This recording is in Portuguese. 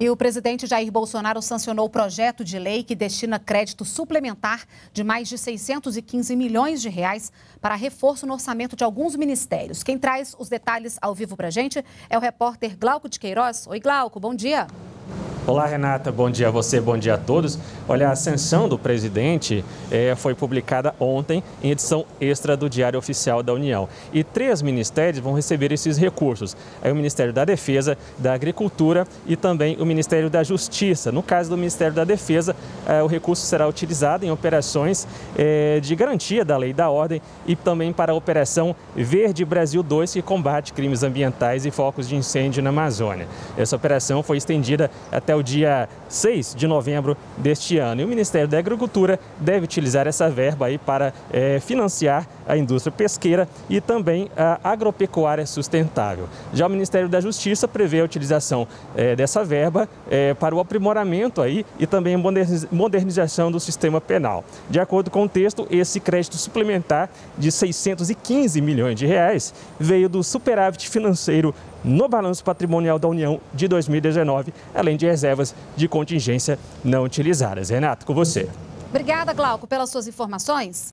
E o presidente Jair Bolsonaro sancionou o projeto de lei que destina crédito suplementar de mais de 615 milhões de reais para reforço no orçamento de alguns ministérios. Quem traz os detalhes ao vivo para a gente é o repórter Glauco de Queiroz. Oi, Glauco, bom dia. Olá, Renata. Bom dia a você, bom dia a todos. Olha, a ascensão do presidente é, foi publicada ontem em edição extra do Diário Oficial da União. E três ministérios vão receber esses recursos. É o Ministério da Defesa, da Agricultura e também o Ministério da Justiça. No caso do Ministério da Defesa, é, o recurso será utilizado em operações é, de garantia da lei e da ordem e também para a Operação Verde Brasil 2, que combate crimes ambientais e focos de incêndio na Amazônia. Essa operação foi estendida até o dia 6 de novembro deste ano. E o Ministério da Agricultura deve utilizar essa verba aí para é, financiar a indústria pesqueira e também a agropecuária sustentável. Já o Ministério da Justiça prevê a utilização é, dessa verba é, para o aprimoramento aí e também a modernização do sistema penal. De acordo com o texto, esse crédito suplementar de 615 milhões de reais veio do superávit financeiro no balanço patrimonial da União de 2019, além de reservas de contingência não utilizadas. Renato, com você. Obrigada, Glauco, pelas suas informações.